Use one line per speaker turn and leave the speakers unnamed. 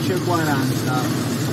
11.40